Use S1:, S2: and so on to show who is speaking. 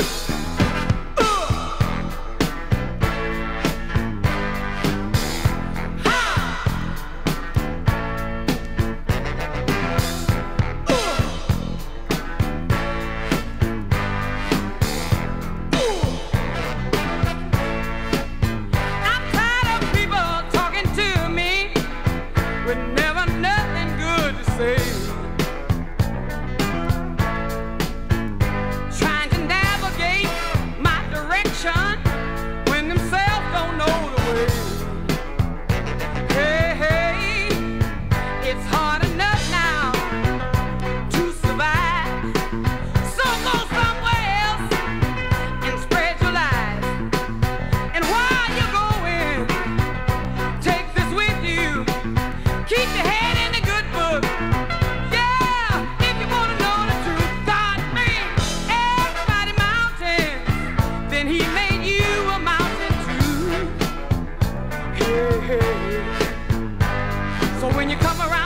S1: Peace. when you come around.